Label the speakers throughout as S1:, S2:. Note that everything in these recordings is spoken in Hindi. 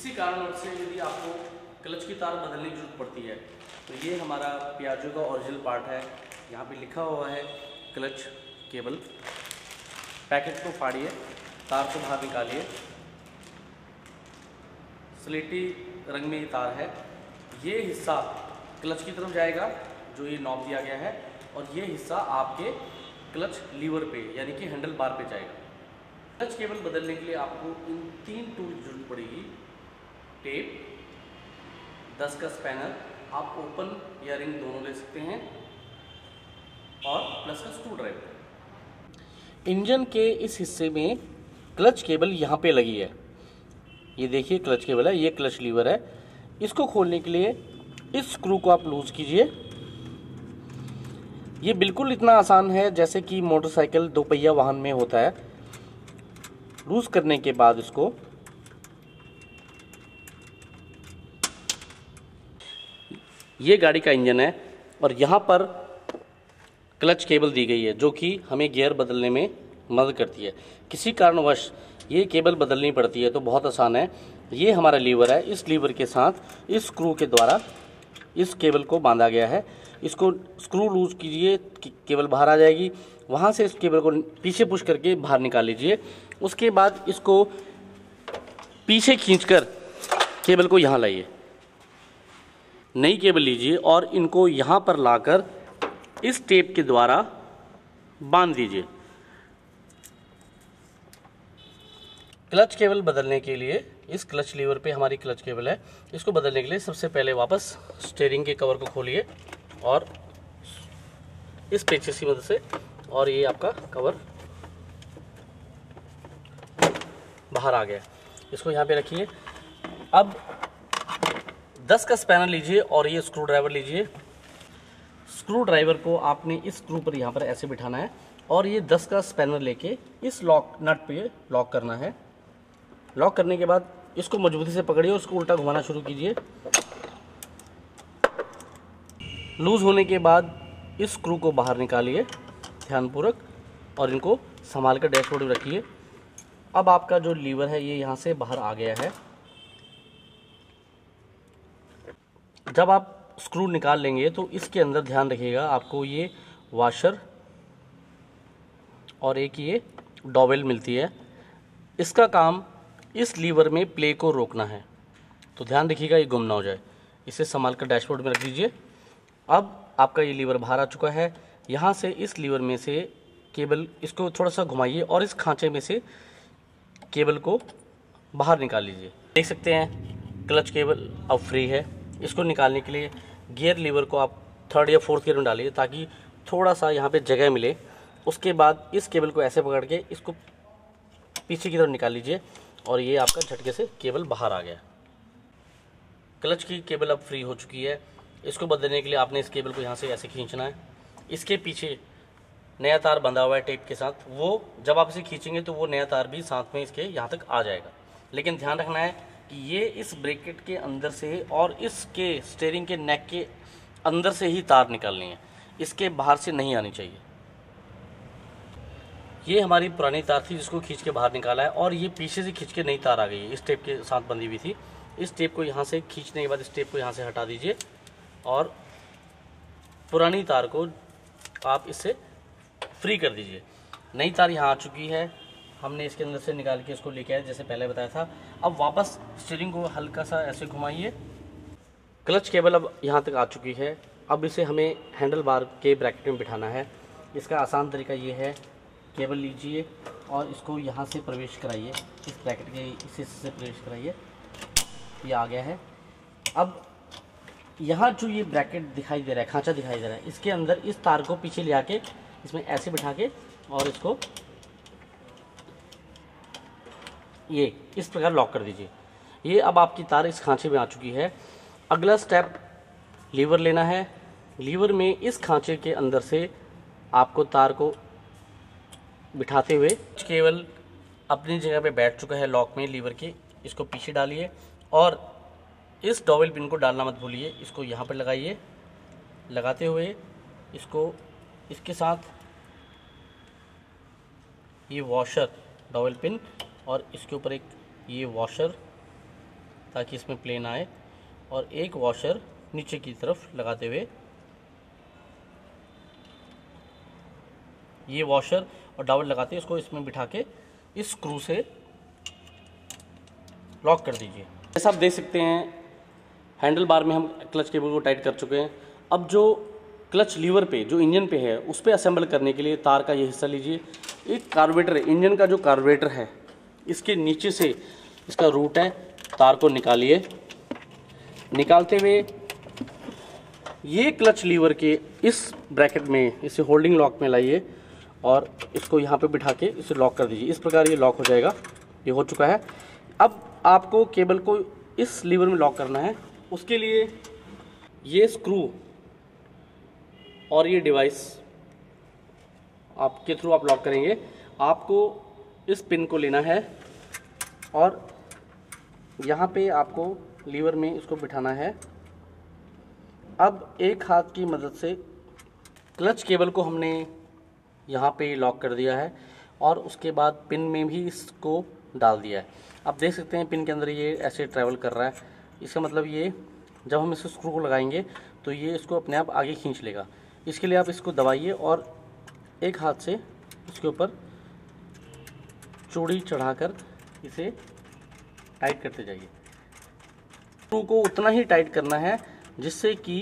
S1: किसी कारणवश से यदि आपको क्लच की तार बदलने की ज़रूरत पड़ती है तो ये हमारा पियाजो का ओरिजिनल पार्ट है। यहाँ पे लिखा हुआ है क्लच केबल पैकेट को फाड़िए, तार को बाहर निकालिए। स्लेटी रंग में ये तार है। ये हिस्सा क्लच की तरफ़ जाएगा, जो ये नॉब दिया गया है, और ये हिस्सा आपके क्लच लीवर पे, यानी कि हैंडल बार पे जाएगा। क्लच केबल बदलने के लिए आपको इन तीन टूल टेप, दस का स्पैनर, आप ओपन या रिंग दोनों ले सकते हैं, और प्लस का स्क्रू ड्राइवर। इंजन के इस हिस्से में क्लच केबल यहाँ पे लगी है। ये देखिए, क्लच केबल है, ये क्लच लीवर है। इसको खोलने के लिए इस स्क्रू को आप लूज कीजिए। ये बिल्कुल इतना आसान है, जैसे कि मोटरसाइकिल दो पहिया वाहन में होता है। लूज करने के बाद इसको ये गाड़ी का इंजन है और यहाँ पर क्लच केबल दी गई है, जो कि हमें गियर बदलने में मदद करती है। किसी कारणवश ये केबल बदलनी पड़ती है तो बहुत आसान है। ये हमारा लीवर है। इस लीवर के साथ इस स्क्रू के द्वारा इस केबल को बांधा गया है। इसको स्क्रू लूज कीजिए केबल बाहर आ जाएगी। वहाँ से इस केबल को पीछे पुश करके बाहर निकाल लीजिए। उसके बाद इसको पीछे खींचकर केबल को यहाँ लाइए। नई केबल लीजिए और इनको यहाँ पर लाकर इस टेप के द्वारा बाँध दीजिए। क्लच केबल बदलने के लिए, इस क्लच लीवर पे हमारी क्लच केबल है, इसको बदलने के लिए सबसे पहले वापस स्टेयरिंग के कवर को खोलिए और इस पेचेस की मदद से और ये आपका कवर बाहर आ गया। इसको यहाँ पे रखिए। अब 10 का स्पैनर लीजिए और ये स्क्रू ड्राइवर लीजिए। स्क्रू ड्राइवर को आपने इस स्क्रू पर यहाँ पर ऐसे बिठाना है और ये 10 का स्पैनर लेके इस लॉक नट पे लॉक करना है। लॉक करने के बाद इसको मजबूती से पकड़िए और उसको उल्टा घुमाना शुरू कीजिए। लूज़ होने के बाद इस स्क्रू को बाहर निकालिए ध्यानपूर्वक और इनको संभाल कर डैशबोर्ड में रखिए। अब आपका जो लीवर है, ये यहाँ से बाहर आ गया है। जब आप स्क्रू निकाल लेंगे तो इसके अंदर ध्यान रखिएगा आपको ये वाशर और एक ये डॉवेल मिलती है। इसका काम इस लीवर में प्ले को रोकना है। तो ध्यान रखिएगा ये गुम ना हो जाए। इसे संभाल कर डैशबोर्ड में रख दीजिए। अब आपका ये लीवर बाहर आ चुका है। यहाँ से इस लीवर में से केबल इसको थोड़ा सा घुमाइए और इस खांचे में से केबल को बाहर निकाल लीजिए। देख सकते हैं क्लच केबल अब फ्री है। इसको निकालने के लिए गियर लीवर को आप थर्ड या फोर्थ गियर में डालिए ताकि थोड़ा सा यहाँ पे जगह मिले। उसके बाद इस केबल को ऐसे पकड़ के इसको पीछे की तरफ़ निकाल लीजिए और ये आपका झटके से केबल बाहर आ गया। क्लच की केबल अब फ्री हो चुकी है। इसको बदलने के लिए आपने इस केबल को यहाँ से ऐसे खींचना है। इसके पीछे नया तार बंधा हुआ है टेप के साथ। वो जब आप इसे खींचेंगे तो वो नया तार भी साथ में इसके यहाँ तक आ जाएगा। लेकिन ध्यान रखना है कि ये इस ब्रेकेट के अंदर से और इसके स्टेयरिंग के नेक के अंदर से ही तार निकालनी है। इसके बाहर से नहीं आनी चाहिए। ये हमारी पुरानी तार थी जिसको खींच के बाहर निकाला है और ये पीछे से खींच के नई तार आ गई है। इस टेप के साथ बंधी हुई थी। इस टेप को यहाँ से खींचने के बाद इस टेप को यहाँ से हटा दीजिए और पुरानी तार को आप इससे फ्री कर दीजिए। नई तार यहाँ आ चुकी है। हमने इसके अंदर से निकाल के इसको लेके आए, जैसे पहले बताया था। अब वापस स्टीयरिंग को हल्का सा ऐसे घुमाइए। क्लच केबल अब यहाँ तक आ चुकी है। अब इसे हमें हैंडल बार के ब्रैकेट में बिठाना है। इसका आसान तरीका ये है, केबल लीजिए और इसको यहाँ से प्रवेश कराइए। इस ब्रैकेट के, इस हिस्से से प्रवेश कराइए। ये आ गया है। अब यहाँ जो ये ब्रैकेट दिखाई दे रहा है, खांचा दिखाई दे रहा है, इसके अंदर इस तार को पीछे ले आके इसमें ऐसे बिठा के और इसको ये, इस प्रकार लॉक कर दीजिए। ये अब आपकी तार इस खांचे में आ चुकी है। अगला स्टेप लीवर लेना है। लीवर में इस खांचे के अंदर से आपको तार को बिठाते हुए केवल अपनी जगह पे बैठ चुका है लॉक में लीवर के। इसको पीछे डालिए और इस डॉवेल पिन को डालना मत भूलिए। इसको यहाँ पर लगाइए। लगाते हुए इसको, इसके साथ ये वॉशर डॉवेल पिन और इसके ऊपर एक ये वॉशर ताकि इसमें प्लेन आए और एक वॉशर नीचे की तरफ़ लगाते हुए ये वॉशर और डावल लगाते हैं, इसको इसमें बिठा के इस स्क्रू से लॉक कर दीजिए। जैसा आप देख सकते हैं हैंडल बार में हम क्लच केबल को टाइट कर चुके हैं। अब जो क्लच लीवर पे, जो इंजन पे है, उस पर असेंबल करने के लिए तार का ये हिस्सा लीजिए। एक कार्बोरेटर है इंजन का जो कार्बोरेटर है इसके नीचे से इसका रूट है, तार को निकालिए। निकालते हुए ये क्लच लीवर के इस ब्रैकेट में, इसे होल्डिंग लॉक में लाइए और इसको यहाँ पे बिठा के इसे लॉक कर दीजिए। इस प्रकार ये लॉक हो जाएगा। ये हो चुका है। अब आपको केबल को इस लीवर में लॉक करना है। उसके लिए ये स्क्रू और ये डिवाइस आपके थ्रू आप लॉक करेंगे। आपको इस पिन को लेना है और यहाँ पे आपको लीवर में इसको बिठाना है। अब एक हाथ की मदद से क्लच केबल को हमने यहाँ पे लॉक कर दिया है और उसके बाद पिन में भी इसको डाल दिया है। आप देख सकते हैं पिन के अंदर ये ऐसे ट्रैवल कर रहा है। इसका मतलब ये, जब हम इस स्क्रू को लगाएँगे तो ये इसको अपने आप आगे खींच लेगा। इसके लिए आप इसको दबाइए और एक हाथ से इसके ऊपर चूड़ी चढ़ाकर इसे टाइट करते जाइए। स्क्रू को उतना ही टाइट करना है, जिससे कि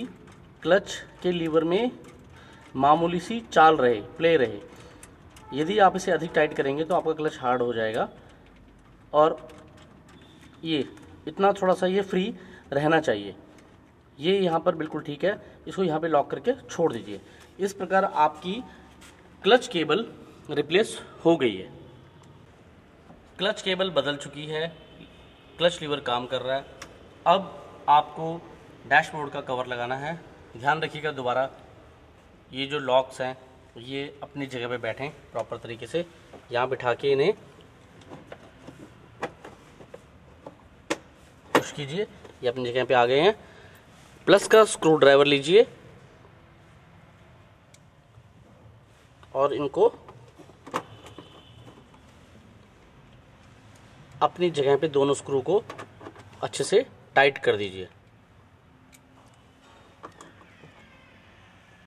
S1: क्लच के लीवर में मामूली सी चाल रहे प्ले रहे। यदि आप इसे अधिक टाइट करेंगे तो आपका क्लच हार्ड हो जाएगा। और ये, इतना थोड़ा सा ये फ्री रहना चाहिए। ये यहाँ पर बिल्कुल ठीक है, इसको यहाँ पे लॉक करके छोड़ दीजिए। इस प्रकार आपकी क्लच केबल रिप्लेस हो गई है। क्लच केबल बदल चुकी है, क्लच लीवर काम कर रहा है। अब आपको डैशबोर्ड का कवर लगाना है। ध्यान रखिएगा दोबारा, ये जो लॉक्स हैं, ये अपनी जगह पे बैठें प्रॉपर तरीके से। यहाँ बिठा के इन्हें पुश कीजिए, ये अपनी जगह पे आ गए हैं। प्लस का स्क्रू ड्राइवर लीजिए और इनको अपनी जगह पे दोनों स्क्रू को अच्छे से टाइट कर दीजिए।